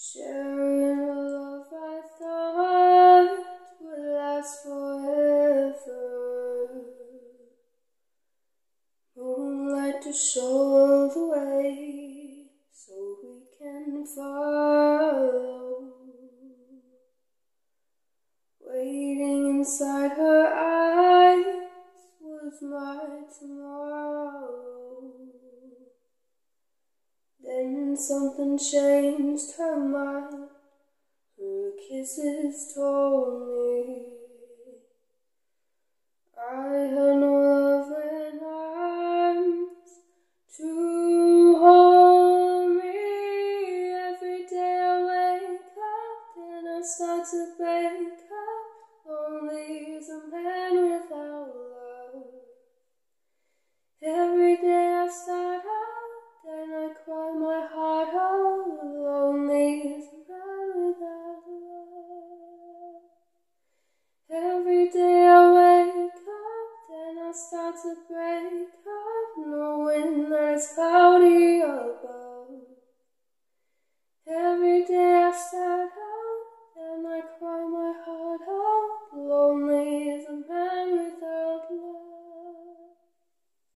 Sharing a love I thought would last forever. Moonlight to show the way so we can follow. Waiting inside her eyes was my tomorrow. Something changed her mind. Her kisses told me I had no love and arms to hold me. Every day I wake up and I start to break at the break of no wind it's cloudy above. Every day I start.